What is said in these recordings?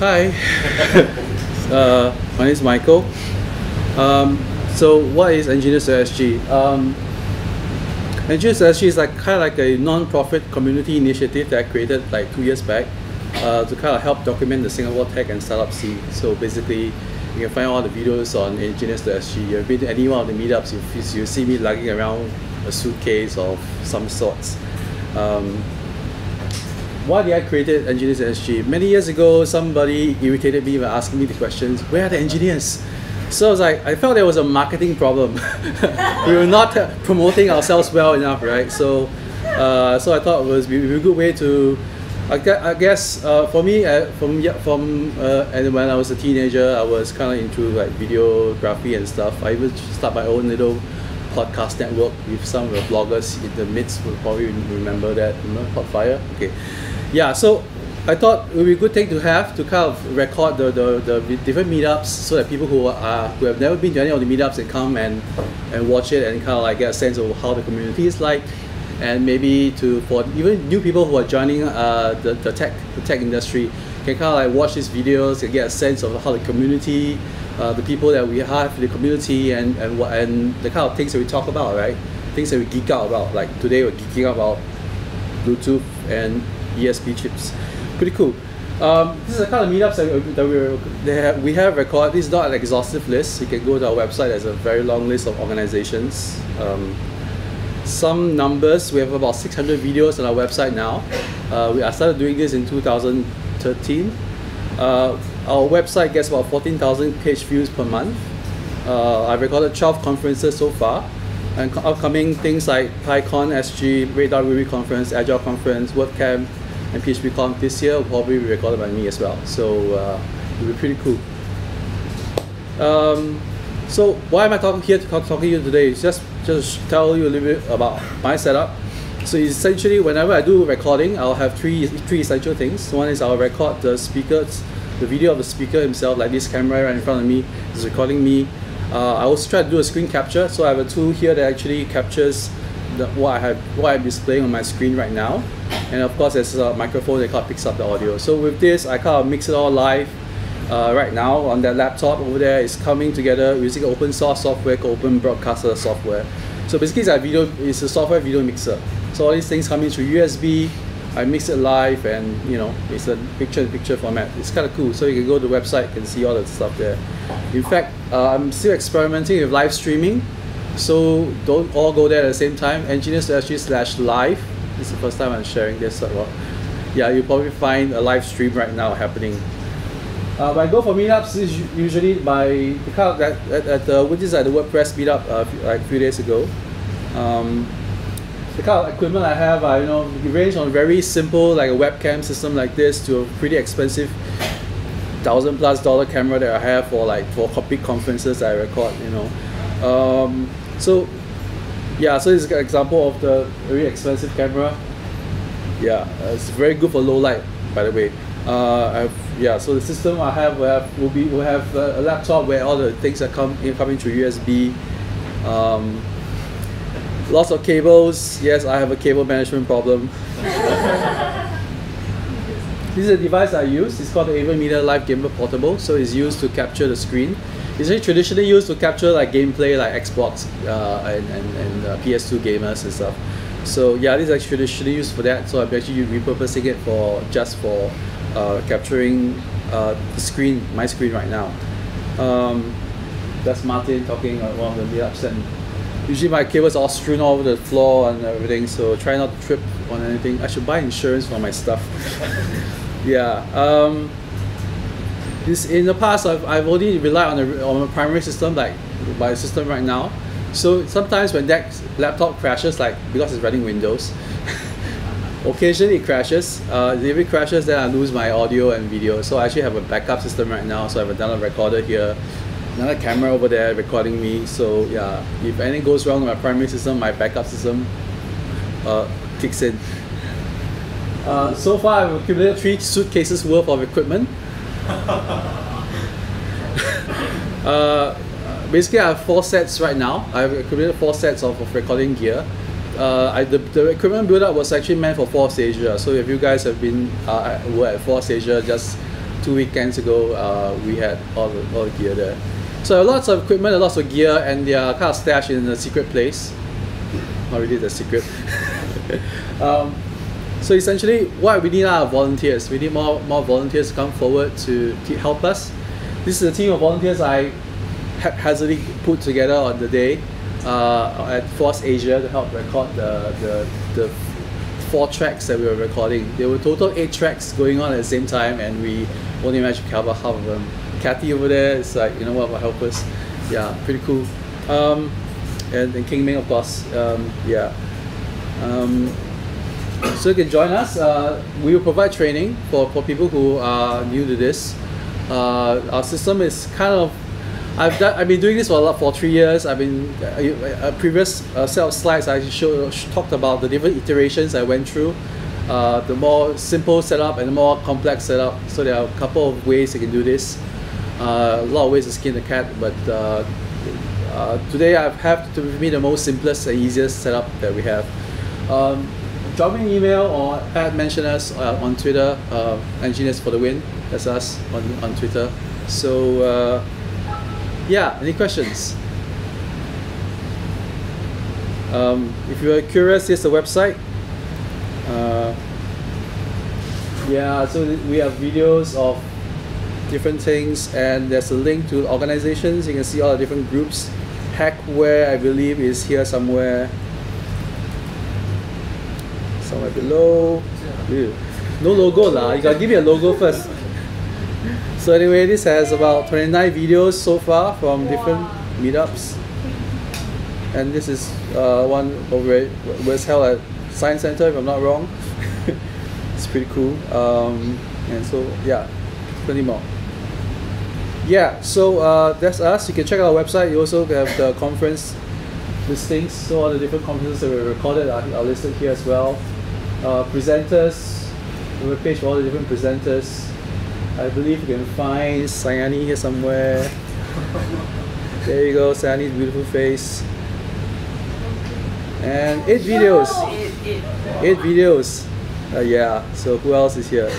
Hi, uh, my name is Michael. Um, so, what is Engineers SG? Um, Engineers SG is like kind of like a non-profit community initiative that I created like two years back uh, to kind of help document the Singapore tech and startup scene. So basically, you can find all the videos on Engineers SG. You've been to any one of the meetups, you you see me lugging around a suitcase of some sorts. Um, why did I create Engineers SG? Many years ago, somebody irritated me by asking me the questions, where are the engineers? So I was like, I felt there was a marketing problem. we were not promoting ourselves well enough, right? So, uh, so I thought it was a good way to, I guess, uh, for me, uh, from from uh, and when I was a teenager, I was kind of into like videography and stuff. I even started my own little podcast network with some of the bloggers in the midst will probably remember that. Remember Podfire? Okay. Yeah, so I thought it would be a good thing to have to kind of record the, the, the different meetups so that people who are who have never been to any of the meetups can come and, and watch it and kind of like get a sense of how the community is like and maybe to for even new people who are joining uh, the, the tech the tech industry can kind of like watch these videos and get a sense of how the community uh, the people that we have in the community and, and what and the kind of things that we talk about, right? Things that we geek out about. Like today we're geeking out about Bluetooth and ESP chips. Pretty cool. Um, this is the kind of meetups that, that we have, we have recorded. This is not an exhaustive list. You can go to our website. There's a very long list of organizations. Um, some numbers. We have about 600 videos on our website now. Uh, we I started doing this in 2013. Uh, our website gets about 14,000 page views per month. Uh, I've recorded 12 conferences so far, and upcoming things like PyCon, SG, Red Dot Ruby Conference, Agile Conference, WordCamp, and PHPCon this year will probably be recorded by me as well. So uh, it'll be pretty cool. Um, so why am I talking here to talking to you today? just just tell you a little bit about my setup. So essentially, whenever I do recording, I'll have three three essential things. One is I'll record the speakers the video of the speaker himself, like this camera right in front of me, is recording me. Uh, I also try to do a screen capture, so I have a tool here that actually captures the, what I have, what I'm displaying on my screen right now, and of course there's a microphone that kind of picks up the audio. So with this, I kind of mix it all live. Uh, right now on that laptop over there is coming together using open source software called Open Broadcaster software. So basically, it's a video, it's a software video mixer. So all these things coming through USB, I mix it live and you know it's a picture-in-picture format. It's kind of cool. So you can go to the website and see all the stuff there. In fact, uh, I'm still experimenting with live streaming. So don't all go there at the same time. Engineers slash live. This is the first time I'm sharing this. Well, yeah, you'll probably find a live stream right now happening. Uh, go for meetups, is usually by the kind of, at, at, at the which is at the WordPress meetup uh, like a few days ago. Um, the kind of equipment I have, I you know, range on very simple like a webcam system like this to a pretty expensive thousand plus dollar camera that I have for like for big conferences I record, you know. Um, so yeah, so this is an example of the very expensive camera. Yeah, it's very good for low light, by the way. Uh, yeah, so the system I have will have will be will have a, laptop where all the things are come in coming through USB. Um, Lots of cables. Yes, I have a cable management problem. this is a device I use. It's called the AVerMedia Live Gamer Portable. So it's used to capture the screen. It's traditionally used to capture like gameplay like Xbox uh, and, and, and uh, PS2 gamers and stuff. So yeah, this is actually traditionally used for that. So I'm actually repurposing it for just for uh, capturing uh, the screen, my screen right now. Um, that's Martin talking of the meetups and usually my cables are all strewn all over the floor and everything, so try not to trip on anything. I should buy insurance for my stuff. yeah. Um, this in the past, I've, I've only relied on a, on a primary system, like my system right now. So sometimes when that laptop crashes, like because it's running Windows, occasionally it crashes. Uh, if it crashes, then I lose my audio and video. So I actually have a backup system right now. So I have a download recorder here another camera over there recording me. So yeah, if anything goes wrong with my primary system, my backup system uh, kicks in. Uh, so far, I've accumulated three suitcases worth of equipment. uh, basically, I have four sets right now. I've accumulated four sets of, of recording gear. Uh, I, the, the equipment build up was actually meant for FOSSASIA. So if you guys have been uh, were at FOSSASIA, just two weekends ago, uh, we had all the, all the gear there. So lots of equipment, lots of gear, and they are kind of stashed in a secret place. Not really the secret. um, so essentially, what we need are volunteers. We need more more volunteers to come forward to, help us. This is a team of volunteers I haphazardly put together on the day uh, at FOSSASIA to help record the, the, the four tracks that we were recording. There were total eight tracks going on at the same time, and we only managed to cover half of them. Kathy over there is like, you know what, will help us. Yeah, pretty cool. Um, and, and King Ming, of course. Um, yeah. Um, so you can join us. Uh, we will provide training for, for people who are new to this. Uh, our system is kind of I've done, I've been doing this for a lot for three years. I've been a, a previous uh, set of slides I showed, talked about the different iterations I went through, uh, the more simple setup and the more complex setup. So there are a couple of ways you can do this. Uh, a lot of ways to skin the cat, but uh, uh, today I have to be the most simplest and easiest setup that we have. Um, drop me an email or add mention us uh, on Twitter, Engineers for the Win. That's us on, on Twitter. So yeah, any questions? Um, if you're curious, here's the website. Uh, yeah, so we have videos of different things and there's a link to organizations. You can see all the different groups. Hackware, I believe, is here somewhere. Somewhere below. No logo lah. You gotta give me a logo first. So anyway, this has about 29 videos so far from different meetups. And this is uh, one over was held at Science Center, if I'm not wrong. it's pretty cool. Um, and so, yeah, plenty more. Yeah, so uh, that's us. You can check our website. You also have the conference listings. So all the different conferences that we recorded are, are listed here as well. Uh, presenters, the page for all the different presenters. I believe you can find Sayani here somewhere. there you go, Sayani's beautiful face. And eight videos. Eight videos. Uh, yeah, so who else is here?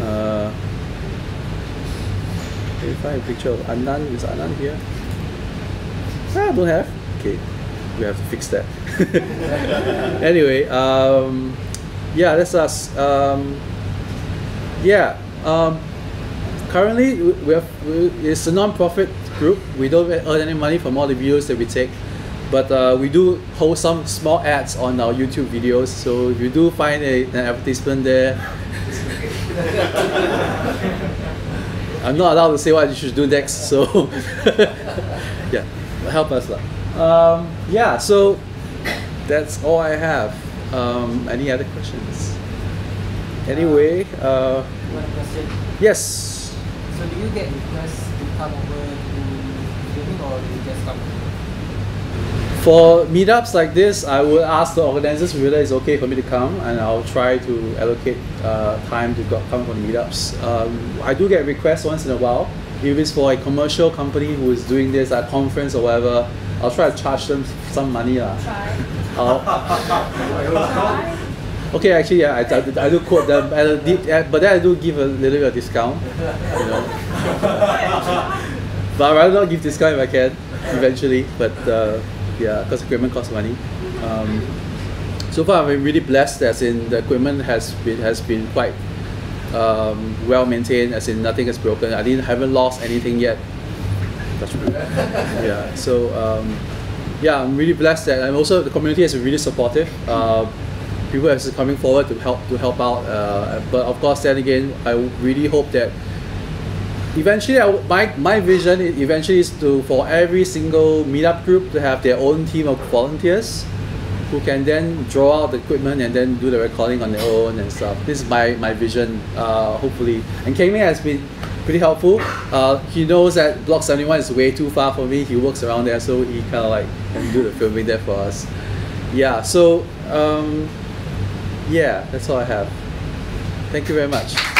Uh, can you find a picture of Anand? Is Anand here? Ah, don't have. Okay, we have to fix that. anyway, um, yeah, that's us. Um, yeah, um, currently we have we, it's a non-profit group. We don't earn any money from all the videos that we take, but uh, we do hold some small ads on our YouTube videos. So if you do find a, an advertisement there, I'm not allowed to say what you should do next. So yeah, help us lah. Um, yeah, so that's all I have. Um, any other questions? Anyway, uh, yes. So do you get requests to come over to filming or do you just come? For meetups like this, I will ask the organizers whether it's okay for me to come, and I'll try to allocate uh, time to go, come for the meetups. Um, I do get requests once in a while. If it's for a commercial company who is doing this at a conference or whatever, I'll try to charge them some money. Uh. Try. Okay, actually, yeah, I, I, I do quote them, I, but then I do give a little bit of discount, you know. but I'd rather not give discount if I can, eventually. But uh, yeah, because equipment costs money. Um, so far, I've been really blessed, as in the equipment has been has been quite um, well maintained, as in nothing is broken. I didn't haven't lost anything yet. Yeah. So um, yeah, I'm really blessed that, and also the community has been really supportive. Uh, people are coming forward to help to help out. Uh, but of course, then again, I really hope that eventually, I, my my vision eventually is to for every single meetup group to have their own team of volunteers who can then draw out the equipment and then do the recording on their own and stuff. This is my, my vision, uh, hopefully. And Kemi has been pretty helpful. Uh, he knows that Block 71 is way too far for me. He works around there, so he kind of like can do the filming there for us. Yeah, so um, yeah, that's all I have. Thank you very much.